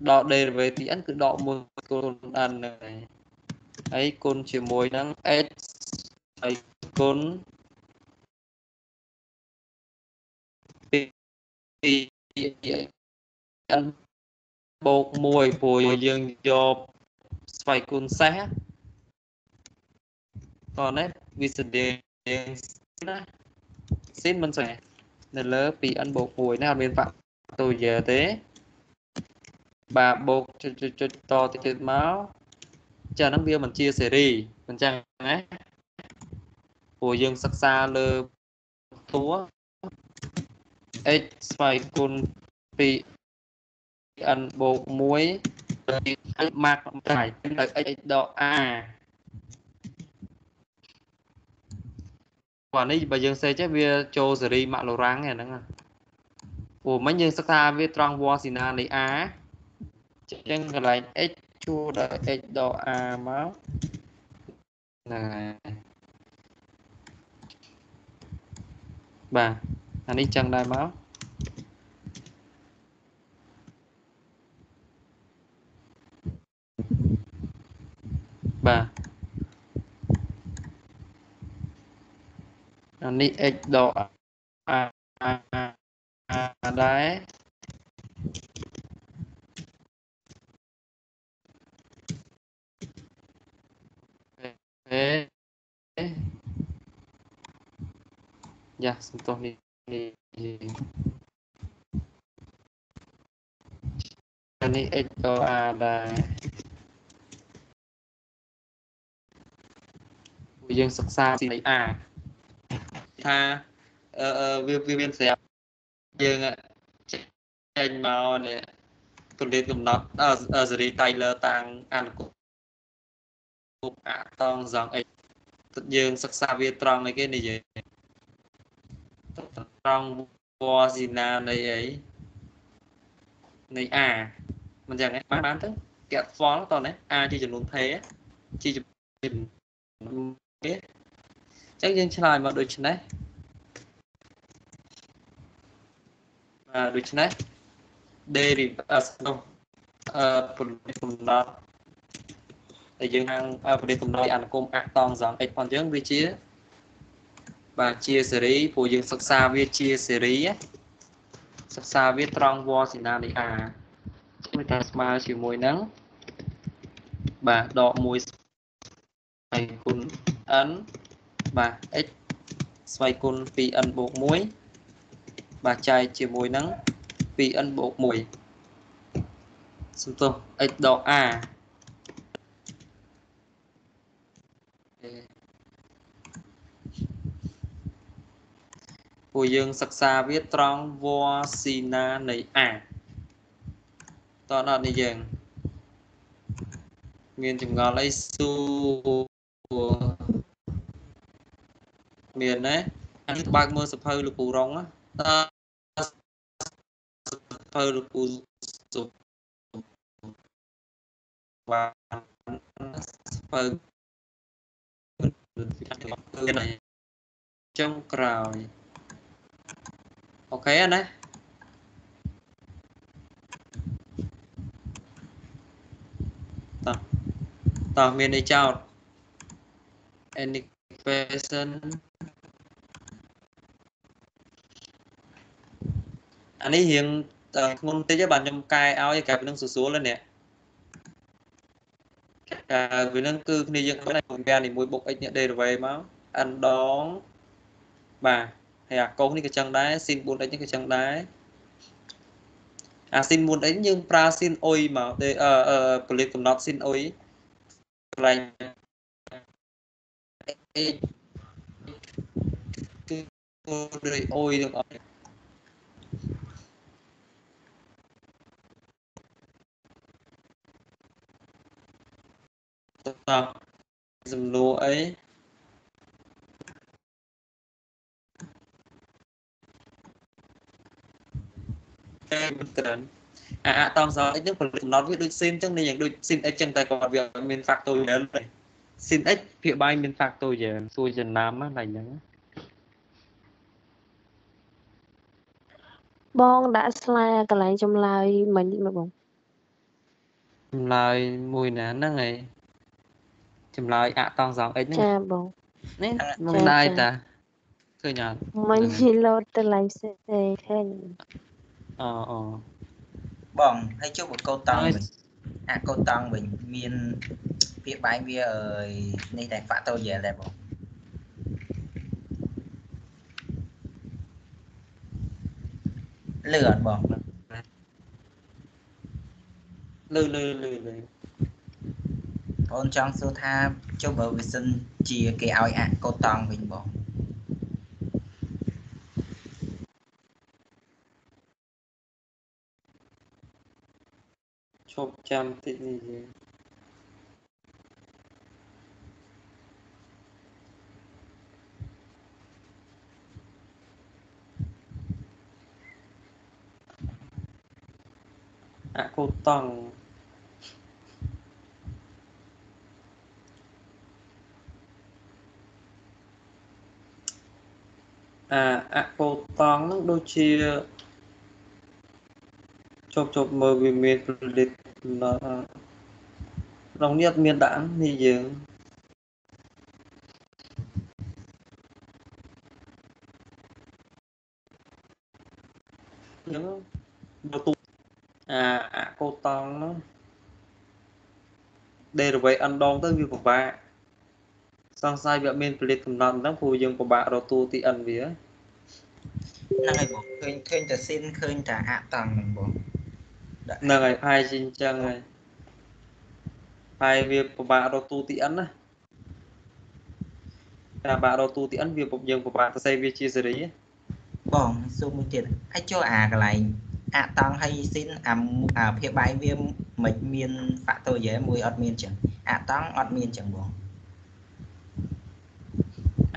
ដក derivative n គឺដក1គុណ n ហើយហើយគុណជាមួយនឹង x ហើយគុណពី n បូក1ព្រោះយើងយកស្វ័យគុណសេះតោះនេះវាស្តៀងណាស៊ីនមិនស្អី នៅលើ 2n បូក1នេះអត់មានបាក់តូយើទេបាទបូកចុចចុចចុចតទៅទៀតមកចាហ្នឹងវាមិនជាសេរីអញ្ចឹងណាព្រោះយើងសិក្សាលើតួ x ស្វ័យគុណ 2 n បូក1ហើយម៉ាក់តែទៅ x ដក a បាទនេះបើយើងសេចេះវាចូលសេរីម៉ាក់ឡូរ៉ាំងហ្នឹងព្រោះមិញយើងសិក្សាវាត្រង់វ៉ស៊ីណានៃ a ចឹងកន្លែង x ជួរដល់ x ដក a មកហ្នឹងហើយបាទអានេះចឹងដែរមក នេះ x ដក a ដែរអេយ៉ាសំទោសនេះអានេះ x ដក a ដែរយើងសិក្សាពីនៃ A ថាអឺវាវាមានស្រាប់យើងចេញមកនេះគម្រាមកំណត់សេរីតៃលើតាំងអនុគមអតងសង x យើងសិក្សាវាត្រង់អីគេនិយាយត្រង់វ៉ស៊ីណានៃអីនៃ A មិនចឹងបានបានទៅកាត់ fall តោះណា A ជាចំនួនថេជាចំនួនទេអញ្ចឹងយើងឆ្លើយមកដូចនេះបាទ ដូចនេះ derivative នោះអឺពលកំណត់តែយើងខាងពលកំណត់អនុគមអតងសង x ផងយើងវាជាបាទជាសេរីព្រោះយើងសិក្សាវាជាសេរីសិក្សាវាត្រង់វ៉ស៊ីណានៃ a វាតែស្មើជាមួយនឹងបាទដក1ហើយគុណ n បាទ x ស្វ័យគុណ 2n បូក1 បាទចែកជាមួយនឹង 2n បូក1សំទោស x ដក a ពួកយើងសិក្សាវាត្រង់វស៊ីណានៃ a តើអត់នេះយើងមានចម្ងល់អីសួរមានណាអានេះបើកមើលសភៅលោកពូរងតើសភៅលោកពូសុបានសភៅចុងក្រោយអូខេណាតោះតោះមានអីចោត any question អានេះរៀងធ្ងន់តិចបាទខ្ញុំកែឲ្យកែពីនឹងសួរហ្នឹងនេះកែពីនឹងគឺគ្នាយើងបានវានីមួយបុក x នេះ derivative មក n ដងបាទហើយអាកុសនេះក៏ចឹងដែរ sin 4x នេះក៏ចឹងដែរអា sin 4x យើងប្រើ sin អុយមកទេអឺពលិតកំណត់ sin អុយកន្លែង x គឺដូចអុយទាំងអស់ តោះសំណួរអីតែមិនច្រើនអាអតងសអិចនឹងផលិតកំណត់វាដូចស៊ីនអញ្ចឹងនេះយ៉ាងដូចស៊ីនអិចអញ្ចឹងតែគាត់វាមាន factorial ទេស៊ីនអិចភាគបាយមាន factorial សួរចំណាំណាអញ្ចឹងបងដាក់ស្លាកន្លែងចម្លើយមិញមកបងចម្លើយមួយណាហ្នឹងហើយ ចម្លើយអតងសង x ហ្នឹងចាបងនេះមិនដែរតាឃើញអត់មិញពីលោតទៅឡើងផ្សេងឃើញអូអូបងហើយជួបកោតតង់ហើយវិញអាកោតតង់វិញមានពាក្យបាយវាអើយនេះតែ factorial ដែរបងលឺអត់បងលឺលឺលឺលឺ បងចង់សួរថាជុំបើវាសិនជាគេឲ្យអាកោតតង់វិញបងឈប់ចាំតិចនេះយើងអកូតង់ អាអកូតង់ហ្នឹងដូចជាជប់ជប់មើលវាមានផលិតដល់ក្នុងនេះអត់មានដាក់នេះយើងអញ្ចឹងបើទូអាអកូតង់ហ្នឹង derivative n ដងទៅវាពិបាក សង្ស័យវាអត់មានផលិតកំណត់ហ្នឹងព្រោះយើងពិបាករកតួទី n វាហ្នឹងហើយបងឃើញឃើញតែស៊ីនឃើញតែអាតង់ហ្នឹងបងដាក់ហ្នឹងហើយផាយជាអញ្ចឹងហើយផាយវាពិបាករកតួទី n ណាតែបាក់រកតួទី n វាពុកយើងពិបាកសរសេរវាជាសេរីណាបងសួរមួយទៀតហើយចូលអាកន្លែងអាតង់ហើយស៊ីនអាអាភាពបាយវាមិនមាន factorial មួយអត់មានចឹងអាតង់អត់មានចឹងបង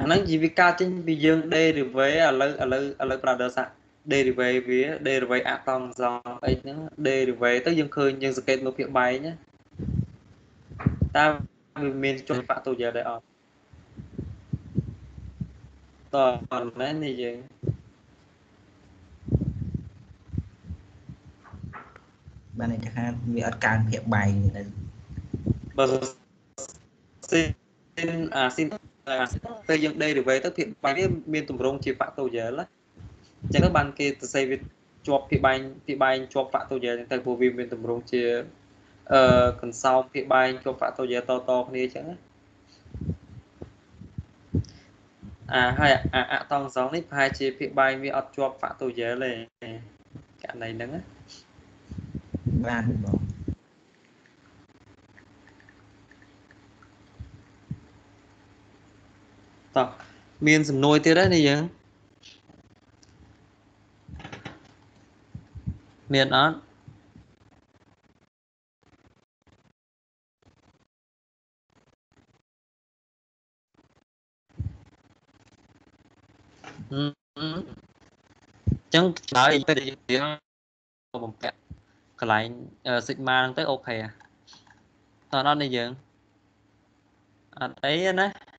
អាហ្នឹងជាវាកើតចេញពីយើង derivative ឥឡូវឥឡូវឥឡូវប្រើដល់សាក់ derivative វា derivative អាតង់សងអីហ្នឹង derivative ទៅយើងឃើញយើងសង្កេតមើលភាពបែងណាតើវាមានចុះ factorial ដែរអត់តើអត់ណានេះយើងបានន័យថាវាអត់កើនភាពបាយនៅបើស៊ីនអាស៊ីន អាស៊ីនពេលយើង derivative ទៅភាពបែងវាមានទម្រង់ជា factorial ណាអញ្ចឹងទៅបានគេសរសេរវាជាប់ភាពបែងភាពបែងជាប់ factorial អញ្ចឹងទៅព្រោះវាមានទម្រង់ជាអឺកន្សោមភាពបែងជាប់ factorial តតគ្នាអញ្ចឹងណាអអាហើយអាអតងសងនេះប្រហែលជាភាគបាយវាអត់ជាប់ factorial ទេករណីហ្នឹងណាបានបង តោះមានសំណួរទៀតទេនេះយើងមានអត់ហឹមអញ្ចឹងឆ្លើយទៅយើងបំពាក់កន្លែង sigma ហ្នឹងទៅអូខេតើអត់នេះយើងអត់អីទេណា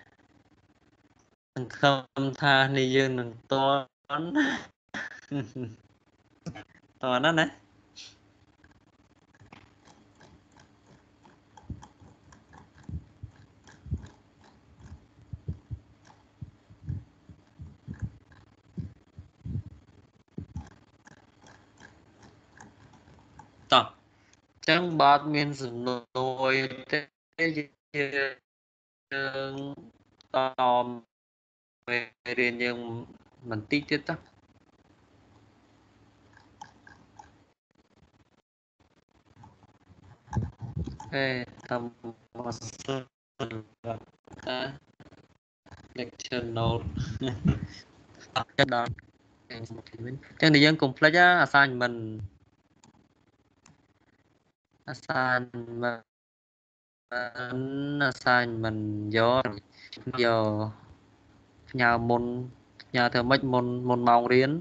សង្ឃឹមថានេះយើងនឹងតន់តន់ណាណាតោះចឹងបើអត់មានសំណួរទេយើងតមេ រៀនយើងបន្តិចទៀតតោះអេតាមមកសិនតា lecture note អត់ទៅដល់ចឹងតែយើងកុំភ្លេច assignment assignment assignment យកយក ផ្ញើមុនផ្ញើធ្វើម៉េចមុនមុនម៉ោងរៀន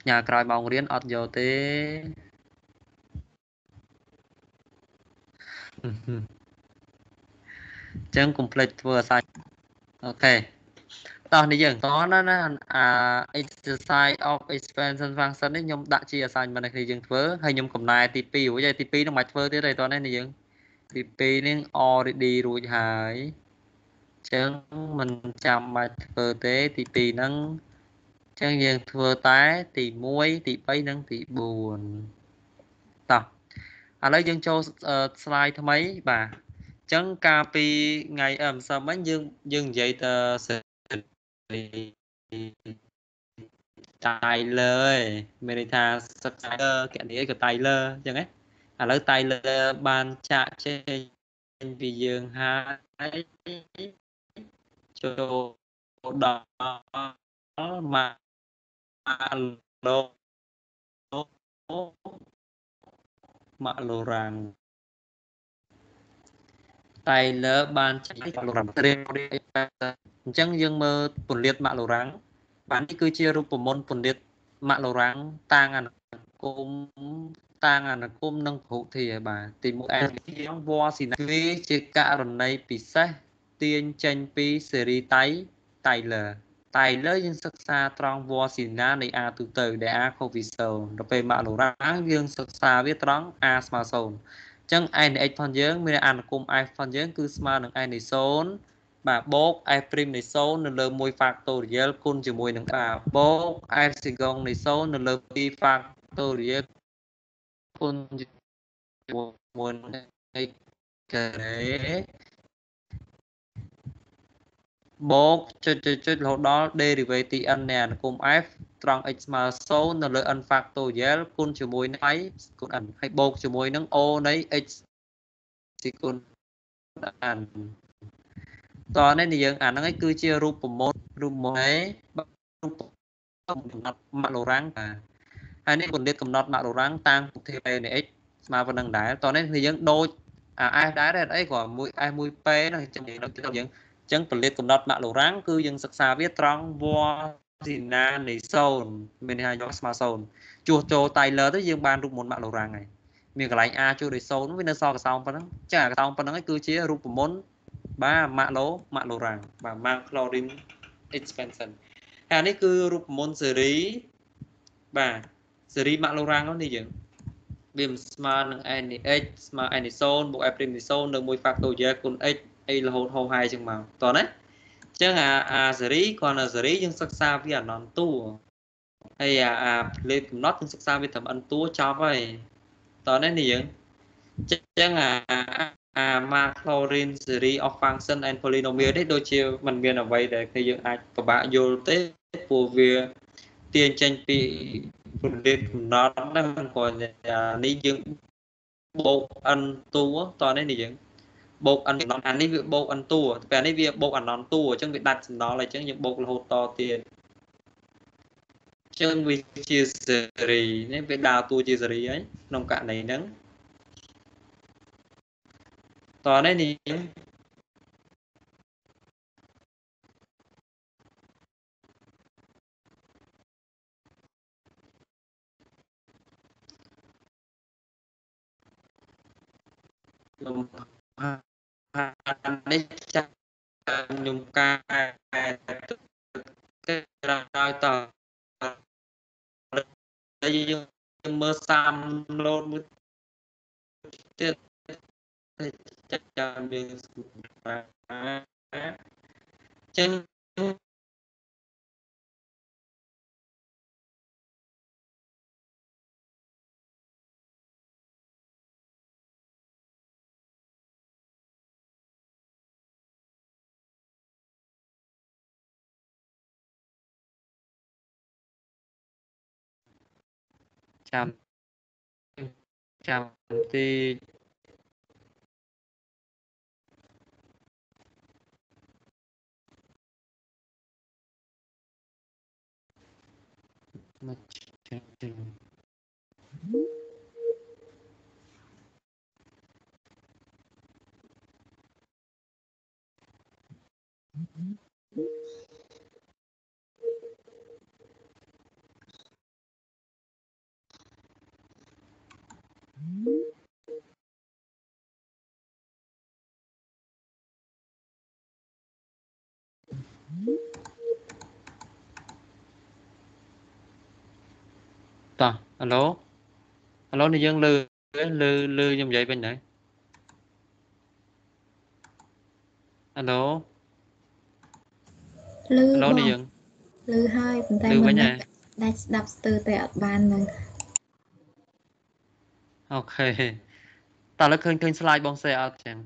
ផ្ញើក្រោយម៉ោងរៀនអត់យកទេអញ្ចឹងកុំភ្លេចធ្វើអាសាច់អូខេតោះនេះយើងតោះណាណាអា exercise of expansion function នេះខ្ញុំដាក់ជា assignment ឲ្យគ្នាយើងធ្វើហើយខ្ញុំកំណែទី2រួចហើយទី2នឹងមិនធ្វើទៀតទេតោះនេះយើងទី2នេះ already រួចហើយ ចឹងមិនចាំបាច់ធ្វើទេទី2ហ្នឹងចឹងយើងធ្វើតែទី1ទី3និងទី4តោះឥឡូវយើងចូល slide ថ្មីបាទចឹងកាលពីថ្ងៃអឺម្សិលមិញយើងយើងនិយាយទៅសេរីតៃលើមានន័យថាសិក្សាកណនីក៏តៃលើអញ្ចឹងណាឥឡូវតៃលើបានចាក់ចេញពីយើងហើយ ចូលដល់ម៉ាឡូម៉ាឡូរ៉ាំងតែលើបានចាញ់ម៉ាឡូរ៉ាំងត្រៀមអញ្ចឹងយើងមើលពន្លាតម៉ាឡូរ៉ាំងបាននេះគឺជារូបមន្តពន្លាតម៉ាឡូរ៉ាំងតាំងអនុគមតាំងអនុគមនិងភុធាបាទទី1អែងវ៉ស៊ីណាវាជាករណីពិសេស ទាញចេញពីសេរីតៃតៃលើតៃលើយើងសិក្សាត្រង់វ៉ស៊ីណានៃ A ទូទៅដែល A ខុសពី0ដល់ពេលម៉ាក់ឡូរ៉ាយើងសិក្សាវាត្រង់ A ស្មើ0អញ្ចឹង n x ផងយើងមានអនុគម f ផងយើងគឺស្មើនឹង n នៃ0បាទបូក f' នៃ0នៅលើ1 factorial គុណជាមួយនឹងបាទបូក f សេកុងនៃ0នៅលើ2 factorial គុណជាមួយនឹង x ការ៉េ បូកចុចចុចចុចរហូតដល់ derivative n នៃអនុគម f ត្រង់ x ស្មើ0នៅលើ n factorial គុណជាមួយនឹង i គុណ n ហើយបូកជាមួយនឹង o នៃ x ទីគុណ n តោះនេះយើងអាហ្នឹងឯងគឺជារូបមន្តរូបមន្តឯរូបកំណត់ម៉ាក់ឡូរ៉ាំងបាទហើយនេះពន្លាតកំណត់ម៉ាក់ឡូរ៉ាំងតាមពុទ្ធិពេនៃ x ស្មើប៉ុណ្្នឹងដែរតោះនេះយើងដូចអា s ដែរអីគ្រាន់មួយ s មួយ p ហ្នឹងចឹងយើងអញ្ចឹងពលិតកំណត់ម៉ាក់ឡូរ៉ាំងគឺយើងសិក្សាវាត្រង់វ៉ស៊ីណានៃ0មានន័យថាយកស្មើ0ជួសចូលតៃលើទៅយើងបានរូបមន្តម៉ាក់ឡូរ៉ាំងហើយមានកន្លែង A ជួសដោយ0វានៅសល់កសោមប៉ុណ្ណឹងចឹងអាកសោមប៉ុណ្ណឹងគឺជារូបមន្តបាទម៉ាក់ឡូម៉ាក់ឡូរ៉ាំងបាទ Maclaurin expansion ហើយនេះគឺរូបមន្តសេរីបាទសេរីម៉ាក់ឡូរ៉ាំងនេះយើងវាស្មើនឹង n នៃ x ស្មើ n នៃ0បូក f' នៃ0នៅមួយ factorial គុណ x អីរហូតហោហាយចឹងមកតោះណាអញ្ចឹងអាអាសេរីគ្រាន់តែសេរីយើងសិក្សាវាអនន្តតួហើយអាអាលេខកំណត់យើងសិក្សាវាត្រឹម n តួចប់ហើយតោះនេះនេះយើងអញ្ចឹងអាអា Maclaurin series of function and polynomial នេះដូចជាมันមានអ្វីដែលគេយើងអាចពិបាកយល់ទេព្រោះវាទាញចេញពីប្រភេទកំណត់ហ្នឹងគាត់នេះយើងបូក n តួតនេះនេះយើង បូក n អានេះវាបូក n តួពេលនេះវាបូក n តួអញ្ចឹងវាដាច់សំណល់អញ្ចឹងយើងបូករហូតតទៀតចឹងវាជាសេរីនេះវាដើរតួជាសេរីហើយក្នុងករណីហ្នឹងតោះនេះនេះលំហា នេះចាក់ខ្ញុំកែគេដល់តយើងមើលសាមឡូតមួយទៀតចាក់ចាំយើងចឹង ចាំចាំទីមកចាំទី តោះអាឡូអាឡូនេះយើងលើលើលើខ្ញុំនិយាយវិញហើយអាឡូលឺអាឡូបងនេះយើងលឺហើយប៉ុន្តែលឺវិញមិនហ៎ដាច់ស្ដាប់ស្ទើរតែអត់បាននឹងអូខេតើឥឡូវឃើញឃើញ slide បង share អត់ចឹង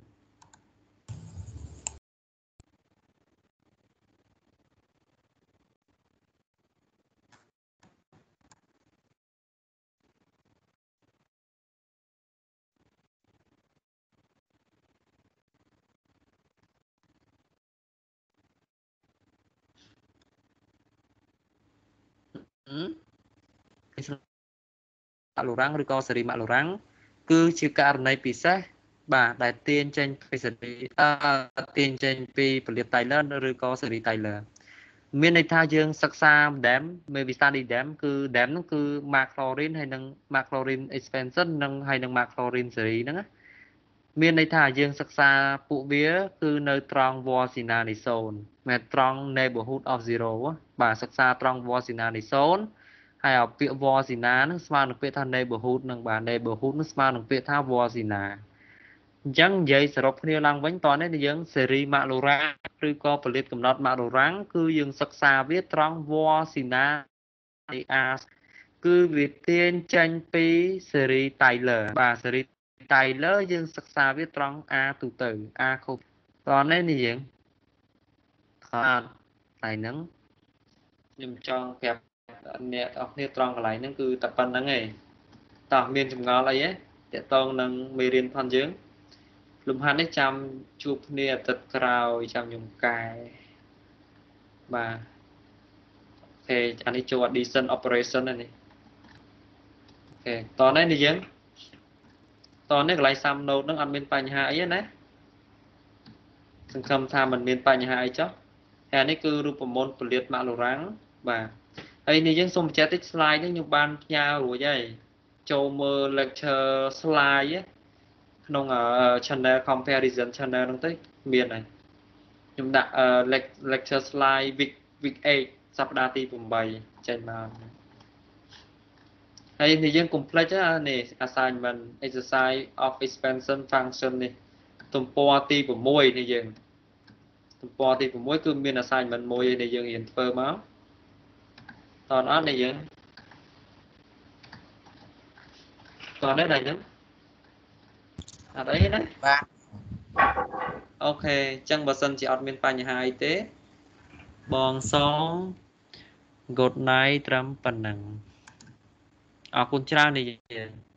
មឃើញ slide ម៉ាក់លូរ៉ាំងឬក៏សេរីម៉ាក់លូរ៉ាំងគឺជាករណីពិសេសបាទដែលទាញចេញពីសេរីអឺទាញចេញពីផលិត Tyler ឬក៏សេរី Tyler មានន័យថាយើងសិក្សា DEM មេវិសា study DEM គឺ DEM ហ្នឹងគឺ Maclaurin ហើយនិង Maclaurin expansion និងហើយនិង Maclaurin series ហ្នឹងណា មានន័យថាយើងសិក្សាពួកវា គឺនៅត្រង់ Walsina នៃ0មិនត្រង់ neighborhood of 0បាទសិក្សាត្រង់ Walsina នៃ0ហើយឲ្យពាក្យ Walsina ហ្នឹងស្មើនឹងពាក្យថា neighborhood នឹងបាទ neighborhood ហ្នឹងស្មើនឹងពាក្យថា Walsina អញ្ចឹងនិយាយសរុបគ្នាឡើងវិញតនេះយើងសេរីម៉ាក់លូរ៉ាឬក៏ផលិតកំណត់ម៉ាក់លូរ៉ាំងគឺយើងសិក្សាវាត្រង់ Walsina នៃ A គឺវាទាញចេញពីសេរី Tyler បាទសេរី Tyler យើងសិក្សាវាត្រង់ A ទូទៅ A ខុសតនេះនេះយើងខត់តែហ្នឹងខ្ញុំចង់ប្រាប់អ្នកទាំងអស់គ្នាត្រង់កន្លែងហ្នឹងគឺតែប៉ុណ្្នឹងឯងតោះមានចម្ងល់អីទេតកតងនឹងមេរៀនផងយើងលំហាត់នេះចាំជួបគ្នាអាទិត្យក្រោយចាំខ្ញុំកែបាទអូខេអានេះចូល addition operation ហើយនេះអូខេតនេះនេះយើង តនេះកន្លែង sum node ហ្នឹងអត់មានបញ្ហាអីទេណាសង្ឃឹមថាมันមានបញ្ហាអីចុះហើយនេះគឺរូបមន្តពលិតម៉ាក់លូរ៉ាំងបាទហើយនេះយើងសូមបញ្ជាក់តិច slide នេះខ្ញុំបានផ្ញើរួចហើយចូលមើល lecture slide ក្នុង channel comparison channel ហ្នឹងទៅមានហើយខ្ញុំដាក់ lecture slide week week 8សប្តាហ៍ទី8ចេញមក ហើយនេះយើង complex នេះ assignment exercise of expansion function នេះទំព័រទី6នេះយើងទំព័រទី6គឺមាន assignment មួយឯនេះយើងរៀនធ្វើមកតើអត់នេះយើងតើនេះដែរយើងអត់អីណាបាទអូខេអញ្ចឹងបើសិនជាអត់មានបញ្ហាអីទេបងសូម good night ត្រឹមប៉ុណ្ណឹង អរគុណច្រើននិយាយ